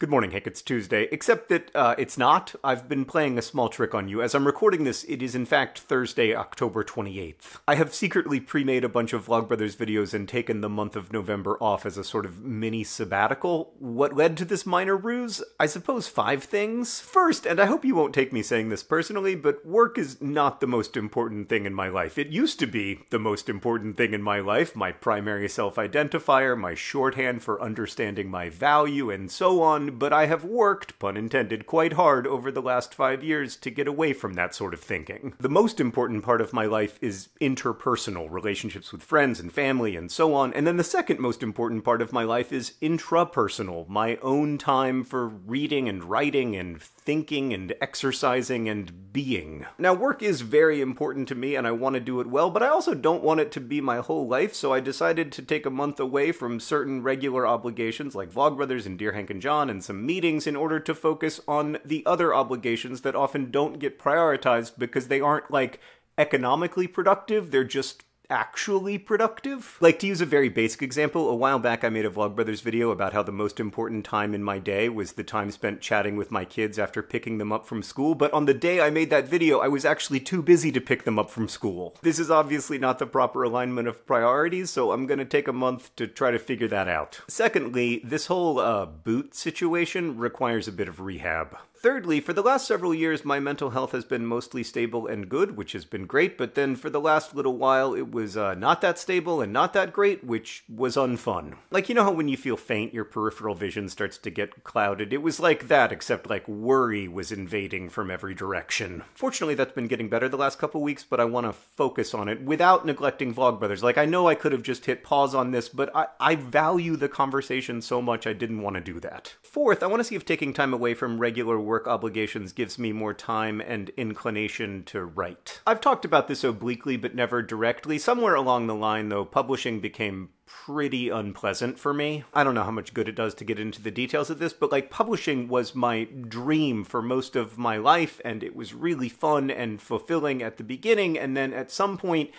Good morning, Hank. It's Tuesday. Except that uh, it's not. I've been playing a small trick on you. As I'm recording this, it is in fact Thursday, October 28th. I have secretly pre made a bunch of Vlogbrothers videos and taken the month of November off as a sort of mini sabbatical. What led to this minor ruse? I suppose five things. First, and I hope you won't take me saying this personally, but work is not the most important thing in my life. It used to be the most important thing in my life, my primary self identifier, my shorthand for understanding my value, and so on but I have worked, pun intended, quite hard over the last five years to get away from that sort of thinking. The most important part of my life is interpersonal relationships with friends and family and so on, and then the second most important part of my life is intrapersonal, my own time for reading and writing and thinking and exercising and being. Now, work is very important to me and I want to do it well, but I also don't want it to be my whole life, so I decided to take a month away from certain regular obligations like Vlogbrothers and Dear Hank and John and some meetings in order to focus on the other obligations that often don't get prioritized because they aren't like economically productive, they're just actually productive. Like, to use a very basic example, a while back I made a Vlogbrothers video about how the most important time in my day was the time spent chatting with my kids after picking them up from school, but on the day I made that video, I was actually too busy to pick them up from school. This is obviously not the proper alignment of priorities, so I'm gonna take a month to try to figure that out. Secondly, this whole uh, boot situation requires a bit of rehab. Thirdly, for the last several years, my mental health has been mostly stable and good, which has been great, but then for the last little while, it was uh, not that stable and not that great, which was unfun. Like, you know how when you feel faint, your peripheral vision starts to get clouded? It was like that, except like worry was invading from every direction. Fortunately, that's been getting better the last couple weeks, but I want to focus on it without neglecting Vlogbrothers. Like, I know I could have just hit pause on this, but I, I value the conversation so much I didn't want to do that. Fourth, I want to see if taking time away from regular work obligations gives me more time and inclination to write. I've talked about this obliquely but never directly. Somewhere along the line, though, publishing became pretty unpleasant for me. I don't know how much good it does to get into the details of this, but like publishing was my dream for most of my life, and it was really fun and fulfilling at the beginning, and then at some point,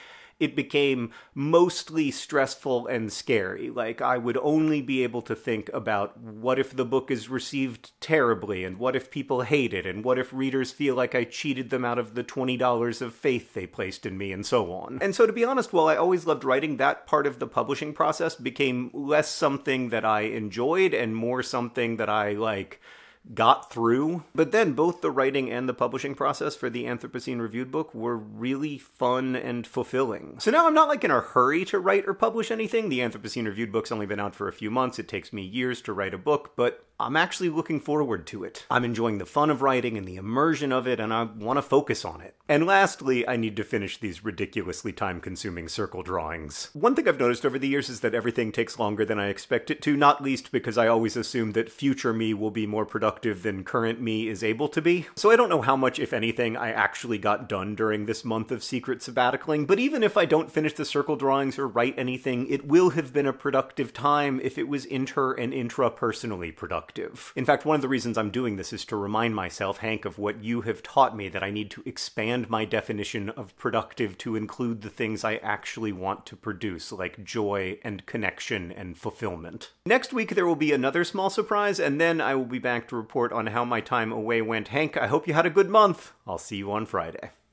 it became mostly stressful and scary. Like, I would only be able to think about what if the book is received terribly, and what if people hate it, and what if readers feel like I cheated them out of the $20 of faith they placed in me, and so on. And so, to be honest, while I always loved writing, that part of the publishing process became less something that I enjoyed and more something that I, like, got through. But then both the writing and the publishing process for the Anthropocene reviewed book were really fun and fulfilling. So now I'm not like in a hurry to write or publish anything. The Anthropocene reviewed book's only been out for a few months. It takes me years to write a book, but I'm actually looking forward to it. I'm enjoying the fun of writing and the immersion of it, and I want to focus on it. And lastly, I need to finish these ridiculously time consuming circle drawings. One thing I've noticed over the years is that everything takes longer than I expect it to, not least because I always assume that future me will be more productive than current me is able to be. So I don't know how much, if anything, I actually got done during this month of secret sabbaticaling, but even if I don't finish the circle drawings or write anything, it will have been a productive time if it was inter and intrapersonally productive productive. In fact, one of the reasons I'm doing this is to remind myself, Hank, of what you have taught me that I need to expand my definition of productive to include the things I actually want to produce, like joy and connection and fulfillment. Next week, there will be another small surprise, and then I will be back to report on how my time away went. Hank, I hope you had a good month. I'll see you on Friday.